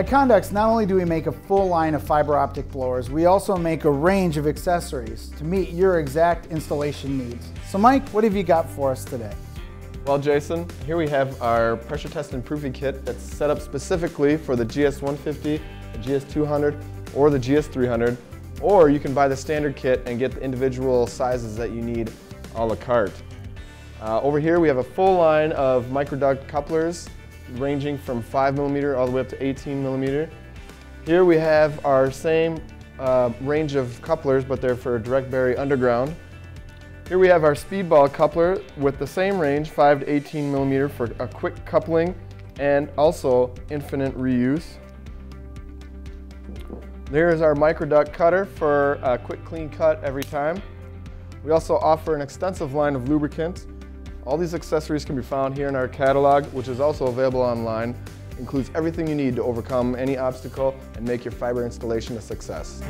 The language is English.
At Condux, not only do we make a full line of fiber optic blowers, we also make a range of accessories to meet your exact installation needs. So Mike, what have you got for us today? Well, Jason, here we have our pressure test and proofing kit that's set up specifically for the GS150, the GS200, or the GS300, or you can buy the standard kit and get the individual sizes that you need a la carte. Uh, over here we have a full line of microduct couplers ranging from 5 millimeter all the way up to 18 millimeter. Here we have our same uh, range of couplers, but they're for direct bury underground. Here we have our speedball coupler with the same range, 5 to 18 millimeter for a quick coupling and also infinite reuse. There is our microduct cutter for a quick clean cut every time. We also offer an extensive line of lubricants. All these accessories can be found here in our catalog, which is also available online. Includes everything you need to overcome any obstacle and make your fiber installation a success.